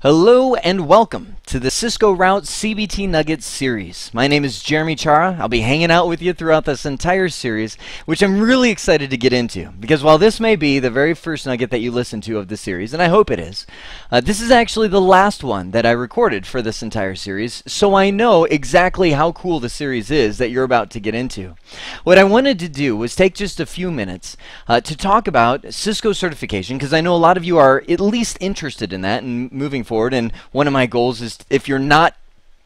Hello and welcome to the Cisco Route CBT Nuggets series. My name is Jeremy Cioara. I'll be hanging out with you throughout this entire series, which I'm really excited to get into. Because while this may be the very first nugget that you listen to of the series, and I hope it is, uh, this is actually the last one that I recorded for this entire series, so I know exactly how cool the series is that you're about to get into. What I wanted to do was take just a few minutes uh, to talk about Cisco certification, because I know a lot of you are at least interested in that and moving forward. And one of my goals is if you're not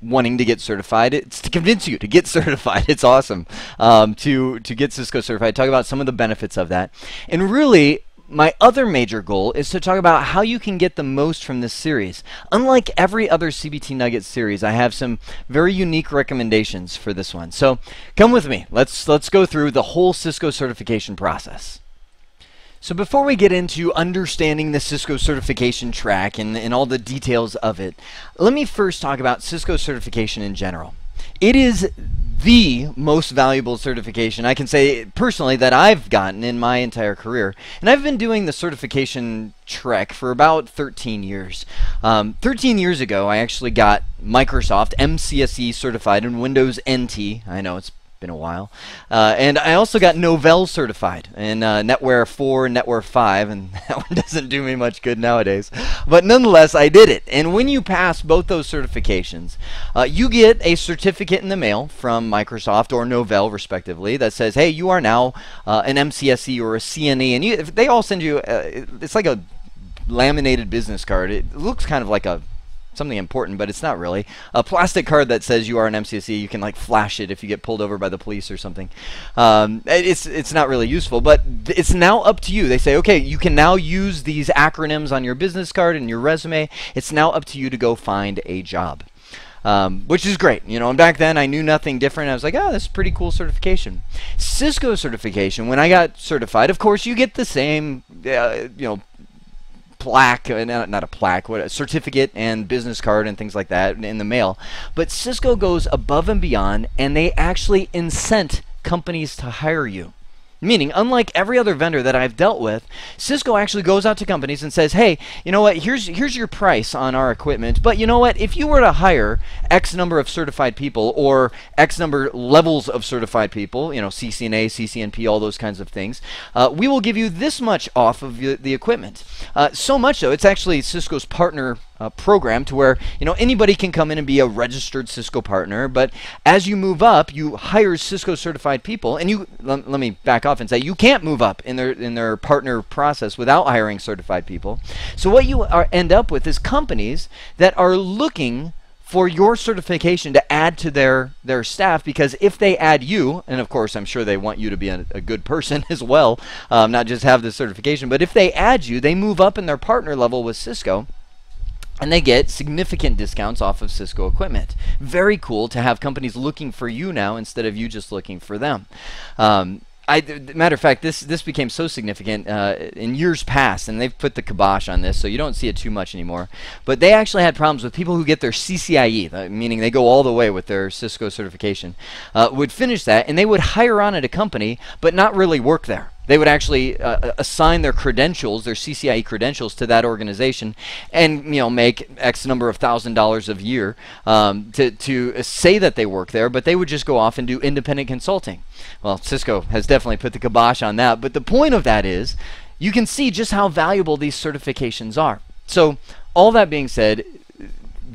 wanting to get certified, it's to convince you to get certified. It's awesome um, to to get Cisco certified. Talk about some of the benefits of that, and really. My other major goal is to talk about how you can get the most from this series. Unlike every other CBT Nuggets series, I have some very unique recommendations for this one. So come with me. Let's let's go through the whole Cisco certification process. So before we get into understanding the Cisco certification track and, and all the details of it, let me first talk about Cisco certification in general. It is the most valuable certification I can say personally that I've gotten in my entire career. And I've been doing the certification trek for about 13 years. Um, 13 years ago, I actually got Microsoft MCSE certified in Windows NT. I know it's been a while. Uh, and I also got Novell certified in uh, NetWare 4 and NetWare 5, and that one doesn't do me much good nowadays. But nonetheless, I did it. And when you pass both those certifications, uh, you get a certificate in the mail from Microsoft or Novell, respectively, that says, hey, you are now uh, an MCSE or a CNE. And you, they all send you, uh, it's like a laminated business card. It looks kind of like a something important, but it's not really. A plastic card that says you are an MCSE, you can like flash it if you get pulled over by the police or something. Um, it's it's not really useful, but it's now up to you. They say, okay, you can now use these acronyms on your business card and your resume. It's now up to you to go find a job. Um, which is great, you know. And back then, I knew nothing different. I was like, "Oh, this is pretty cool certification." Cisco certification. When I got certified, of course, you get the same, uh, you know, plaque, uh, not a plaque, what a certificate and business card and things like that in the mail. But Cisco goes above and beyond, and they actually incent companies to hire you. Meaning, unlike every other vendor that I've dealt with, Cisco actually goes out to companies and says, "Hey, you know what? Here's here's your price on our equipment. But you know what? If you were to hire X number of certified people or X number levels of certified people, you know, CCNA, CCNP, all those kinds of things, uh, we will give you this much off of the, equipment. Uh, so much so, it's actually Cisco's partner uh, program to where you know anybody can come in and be a registered Cisco partner. But as you move up, you hire Cisco certified people, and you let, let me back off and say you can't move up in their in their partner process without hiring certified people. So what you are, end up with is companies that are looking for your certification to add to their their staff because if they add you and of course i'm sure they want you to be a, a good person as well um, not just have the certification but if they add you they move up in their partner level with cisco and they get significant discounts off of Cisco equipment. Very cool to have companies looking for you now instead of you just looking for them. Um, I, matter of fact, this this became so significant uh, in years past, and they've put the kibosh on this, so you don't see it too much anymore. But they actually had problems with people who get their CCIE, uh, meaning they go all the way with their Cisco certification, uh, would finish that, and they would hire on at a company, but not really work there. They would actually uh, assign their credentials, their CCIE credentials, to that organization, and you know make X number of thousand dollars a year um, to to say that they work there. But they would just go off and do independent consulting. Well, Cisco has definitely put the kibosh on that. But the point of that is, you can see just how valuable these certifications are. So all that being said,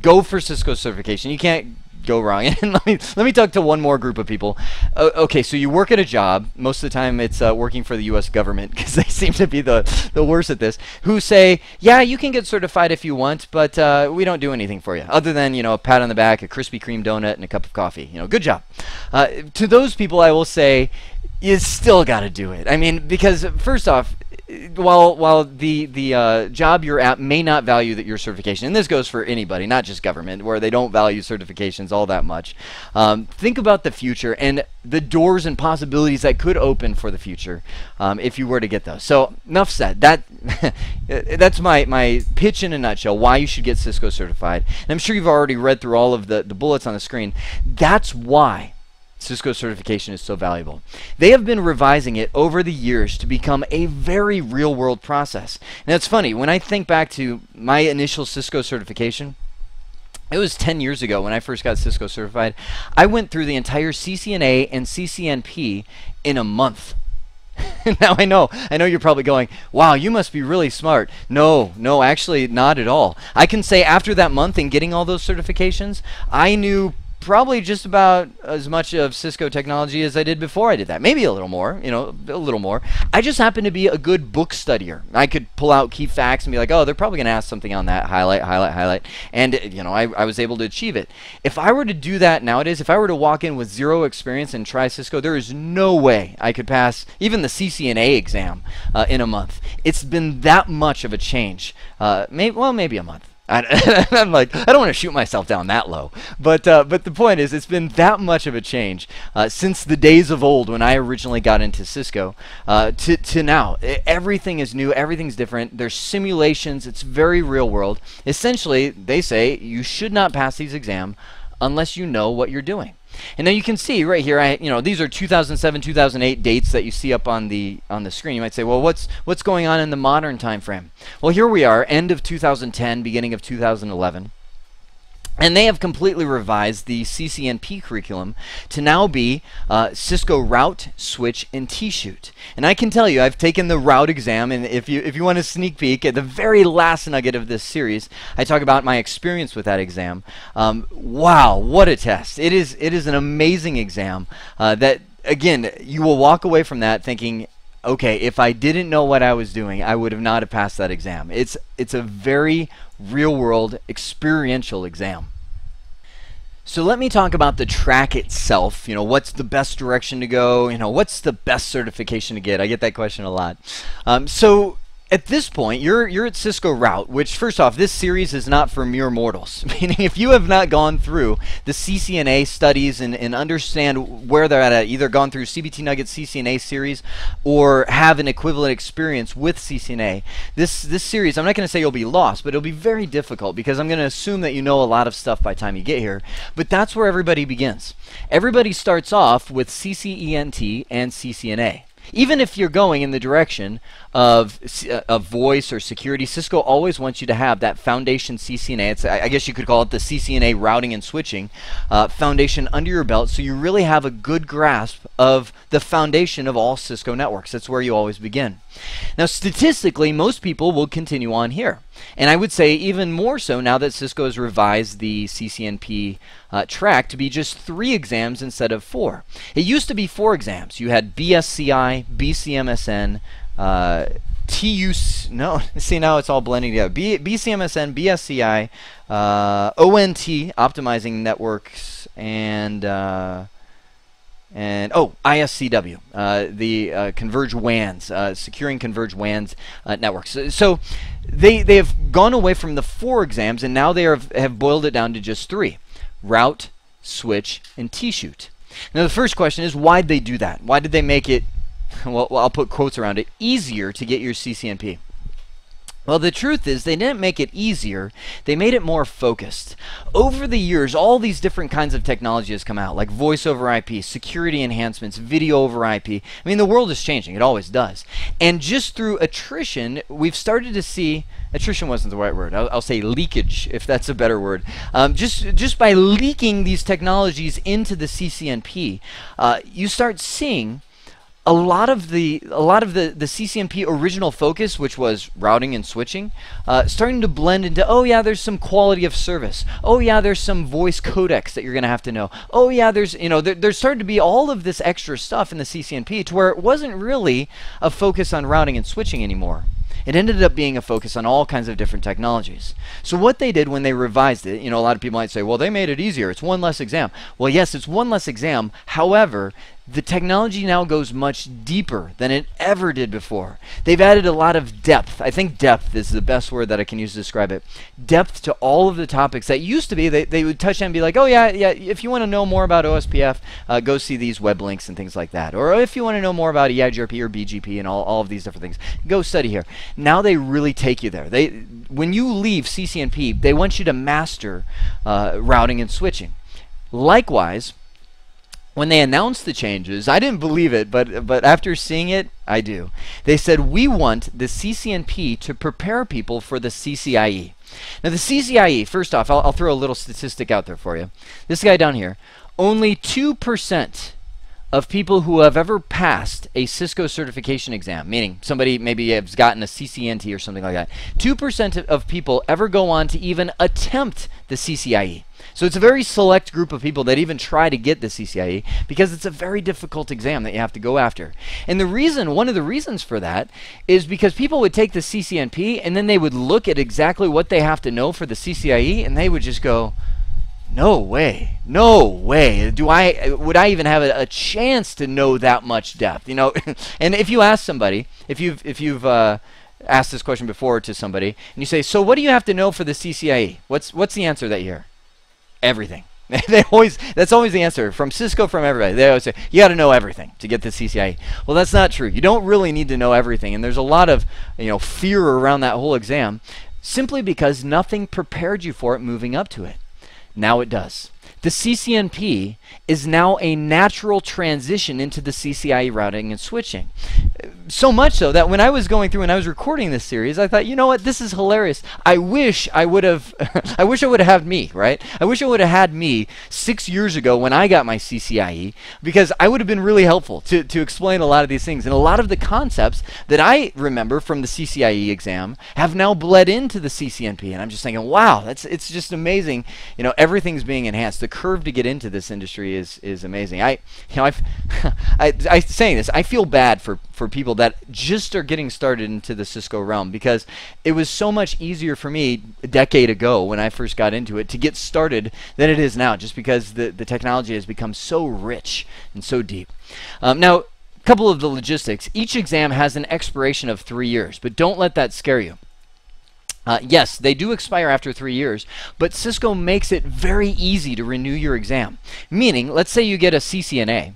go for Cisco certification. You can't go wrong. And let me let me talk to one more group of people. Uh, okay, so you work at a job. Most of the time, it's uh, working for the U.S. government because they seem to be the the worst at this. Who say, yeah, you can get certified if you want, but uh, we don't do anything for you other than you know a pat on the back, a Krispy Kreme donut, and a cup of coffee. You know, good job. Uh, to those people, I will say, you still got to do it. I mean, because first off, while while the the uh, job you're at may not value that your certification, and this goes for anybody, not just government, where they don't value certifications all that much. Um, think about the future and the doors and possibilities that could open for the future um, if you were to get those. So enough said. That that's my my pitch in a nutshell. Why you should get Cisco certified. And I'm sure you've already read through all of the the bullets on the screen. That's why Cisco certification is so valuable. They have been revising it over the years to become a very real world process. Now it's funny, when I think back to my initial Cisco certification, it was 10 years ago when I first got Cisco certified. I went through the entire CCNA and CCNP in a month. now I know, I know you're probably going, wow, you must be really smart. No, no, actually not at all. I can say after that month and getting all those certifications, I knew probably just about as much of Cisco technology as I did before I did that. Maybe a little more, you know, a little more. I just happen to be a good book studier. I could pull out key facts and be like, oh, they're probably going to ask something on that, highlight, highlight, highlight. And, you know, I, I was able to achieve it. If I were to do that nowadays, if I were to walk in with zero experience and try Cisco, there is no way I could pass even the CCNA exam uh, in a month. It's been that much of a change. Uh, may, well, maybe a month. I, am like, I don't want to shoot myself down that low. But uh, but the point is, it's been that much of a change uh, since the days of old when I originally got into Cisco uh, to, to now. Everything is new, everything's different. There's simulations, it's very real world. Essentially, they say you should not pass these exams unless you know what you're doing. And now you can see right here, I, you know, these are 2007, 2008 dates that you see up on the on the screen. You might say, well, what's what's going on in the modern time frame? Well, here we are, end of 2010, beginning of 2011. And they have completely revised the CCNP curriculum to now be uh, Cisco Route, Switch, and T-Shoot. And I can tell you, I've taken the Route exam, and if you if you want a sneak peek at the very last nugget of this series, I talk about my experience with that exam. Um, wow, what a test! It is it is an amazing exam uh, that again you will walk away from that thinking okay, if I didn't know what I was doing, I would have not have passed that exam. It's it's a very real world experiential exam. So let me talk about the track itself. You know, what's the best direction to go? You know, what's the best certification to get? I get that question a lot. Um, so at this point, you're you're at Cisco Route, which first off, this series is not for mere mortals. Meaning, if you have not gone through the CCNA studies and, and understand where they're at, either gone through CBT Nuggets CCNA series or have an equivalent experience with CCNA, this this series, I'm not going to say you'll be lost, but it'll be very difficult because I'm going to assume that you know a lot of stuff by time you get here. But that's where everybody begins. Everybody starts off with CCENT and CCNA. Even if you're going in the direction of, uh, of voice or security, Cisco always wants you to have that foundation CCNA. It's, I guess you could call it the CCNA routing and switching uh, foundation under your belt so you really have a good grasp of the foundation of all Cisco networks. That's where you always begin. Now, statistically, most people will continue on here. And I would say even more so now that Cisco has revised the CCNP uh, track to be just three exams instead of four. It used to be four exams. You had BSCI, BCMSN, uh, TUC, no, see now it's all blending together. B, BCMSN, BSCI, uh, ONT, Optimizing Networks, and uh, and oh, ISCW, uh, the uh, converged WANs, uh, securing Converge WANs uh, networks. So, they they have gone away from the four exams, and now they are, have boiled it down to just three: route, switch, and T-shoot. Now the first question is why did they do that? Why did they make it? Well, I'll put quotes around it. Easier to get your CCNP. Well, the truth is, they didn't make it easier, they made it more focused. Over the years, all these different kinds of technology has come out, like voice over IP, security enhancements, video over IP. I mean, the world is changing, it always does. And just through attrition, we've started to see attrition wasn't the right word. I'll, I'll say leakage, if that's a better word. Um, just just by leaking these technologies into the CCNP, uh, you start seeing a lot of the a lot of the the CCNP original focus, which was routing and switching, uh, starting to blend into oh yeah, there's some quality of service. Oh yeah, there's some voice codecs that you're gonna have to know. Oh yeah, there's you know there, there's starting to be all of this extra stuff in the CCNP to where it wasn't really a focus on routing and switching anymore. It ended up being a focus on all kinds of different technologies. So what they did when they revised it, you know, a lot of people might say, well, they made it easier. It's one less exam. Well, yes, it's one less exam. However, the technology now goes much deeper than it ever did before. They've added a lot of depth. I think depth is the best word that I can use to describe it. Depth to all of the topics that used to be, they, they would touch and be like, oh yeah, yeah, if you want to know more about OSPF, uh, go see these web links and things like that. Or if you want to know more about EIGRP or BGP and all, all of these different things, go study here. Now they really take you there. They, when you leave CCNP, they want you to master uh, routing and switching. Likewise, when they announced the changes, I didn't believe it, but but after seeing it, I do. They said we want the CCNP to prepare people for the CCIE. Now the CCIE, first off, I'll, I'll throw a little statistic out there for you. This guy down here, only two percent of people who have ever passed a Cisco certification exam, meaning somebody maybe has gotten a CCENT or something like that, 2% of people ever go on to even attempt the CCIE. So it's a very select group of people that even try to get the CCIE because it's a very difficult exam that you have to go after. And the reason, one of the reasons for that is because people would take the CCNP and then they would look at exactly what they have to know for the CCIE and they would just go, no way. No way. Do I would I even have a, a chance to know that much depth? You know, and if you ask somebody, if you've if you've uh, asked this question before to somebody, and you say, "So what do you have to know for the CCIE?" What's what's the answer that you hear? Everything. they always that's always the answer from Cisco from everybody. They always say you got to know everything to get the CCIE. Well, that's not true. You don't really need to know everything, and there's a lot of you know fear around that whole exam, simply because nothing prepared you for it moving up to it. Now it does. The CCNP is now a natural transition into the CCIE routing and switching. So much so that when I was going through and I was recording this series, I thought, you know what, this is hilarious. I wish I would have, I wish I would have had me, right? I wish I would have had me six years ago when I got my CCIE, because I would have been really helpful to, to explain a lot of these things. And a lot of the concepts that I remember from the CCIE exam have now bled into the CCNP. And I'm just thinking, wow, that's it's just amazing. You know, everything's being enhanced. The curve to get into this industry is is amazing. I you know I've I I saying this I feel bad for for people that just are getting started into the Cisco realm because it was so much easier for me a decade ago when I first got into it to get started than it is now just because the the technology has become so rich and so deep. Um, now a couple of the logistics. Each exam has an expiration of three years, but don't let that scare you. Uh, yes, they do expire after three years, but Cisco makes it very easy to renew your exam. Meaning, let's say you get a CCNA.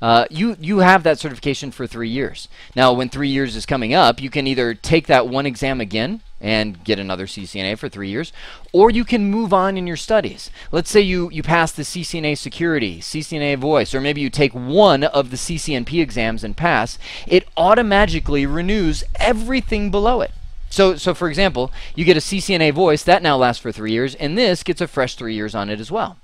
Uh, you, you have that certification for three years. Now, when three years is coming up, you can either take that one exam again and get another CCNA for three years, or you can move on in your studies. Let's say you, you pass the CCNA Security, CCNA Voice, or maybe you take one of the CCNP exams and pass, it automatically renews everything below it. So, so for example, you get a CCNA voice, that now lasts for three years, and this gets a fresh three years on it as well.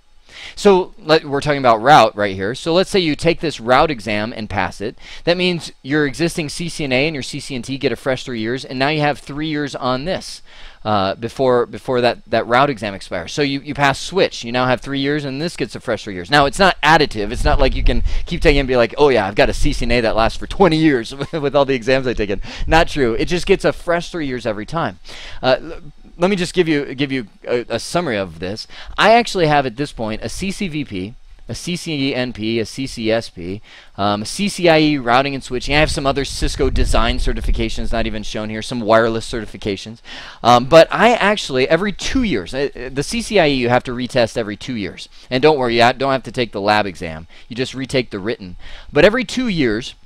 So let, we're talking about route right here. So let's say you take this route exam and pass it. That means your existing CCNA and your CCENT get a fresh three years, and now you have three years on this uh, before before that, that route exam expires. So you, you pass switch. You now have three years, and this gets a fresh three years. Now, it's not additive. It's not like you can keep taking and be like, oh, yeah, I've got a CCNA that lasts for 20 years with all the exams I've taken. Not true. It just gets a fresh three years every time. Uh, let me just give you give you a, a, summary of this. I actually have at this point a CCVP, a CCNP, a CCSP, um, CCIE routing and switching. I have some other Cisco design certifications, not even shown here, some wireless certifications. Um, but I actually, every two years, uh, uh the CCIE you have to retest every two years. And don't worry, you don't have to take the lab exam. You just retake the written. But every two years,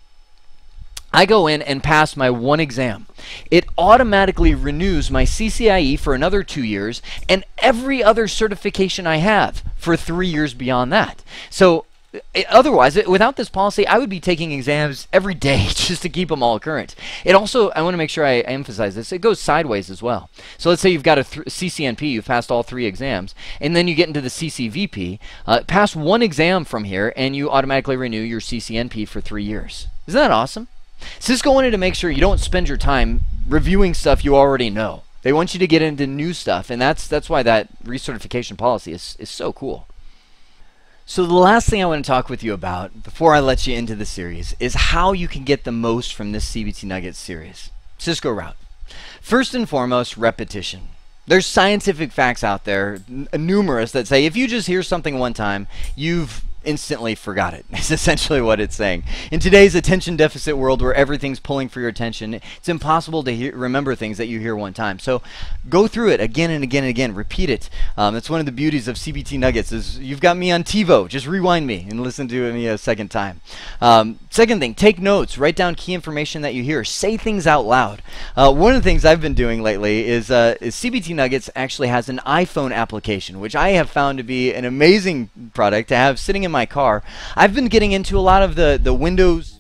I go in and pass my one exam. It automatically renews my CCIE for another two years and every other certification I have for three years beyond that. So it, otherwise, it, without this policy, I would be taking exams every day just to keep them all current. It also, I want to make sure I, I, emphasize this, it goes sideways as well. So let's say you've got a CCNP, you've passed all three exams, and then you get into the CCVP, uh, pass one exam from here, and you automatically renew your CCNP for three years. Isn't that awesome? Cisco wanted to make sure you don't spend your time reviewing stuff you already know. They want you to get into new stuff, and that's that's why that recertification policy is, is so cool. So the last thing I want to talk with you about before I let you into the series is how you can get the most from this CBT Nuggets series. Cisco route. First and foremost, repetition. There's scientific facts out there, numerous, that say if you just hear something one time, you've instantly forgot it. It's essentially what it's saying. In today's attention deficit world where everything's pulling for your attention, it's impossible to hear, remember things that you hear one time. So go through it again and again and again. Repeat it. Um, that's one of the beauties of CBT Nuggets is you've got me on TiVo. Just rewind me and listen to me a second time. Um, second thing, take notes. Write down key information that you hear. Say things out loud. Uh, one of the things I've been doing lately is, uh, is CBT Nuggets actually has an iPhone application, which I have found to be an amazing product to have sitting in my car. I've been getting into a lot of the, the Windows